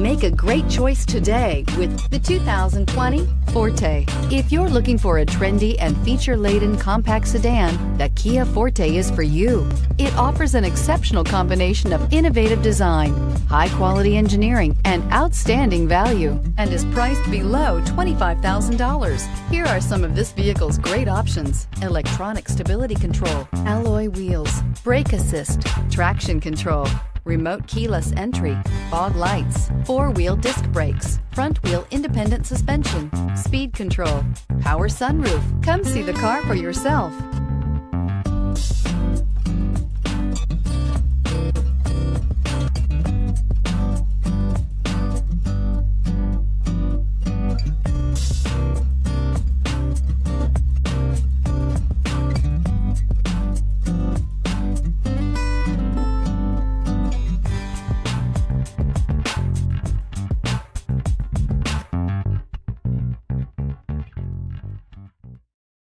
Make a great choice today with the 2020 Forte. If you're looking for a trendy and feature-laden compact sedan, the Kia Forte is for you. It offers an exceptional combination of innovative design, high-quality engineering, and outstanding value, and is priced below $25,000. Here are some of this vehicle's great options. Electronic stability control, alloy wheels, brake assist, traction control, remote keyless entry, fog lights, four-wheel disc brakes, front-wheel independent suspension, speed control, power sunroof. Come see the car for yourself.